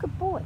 Good boy.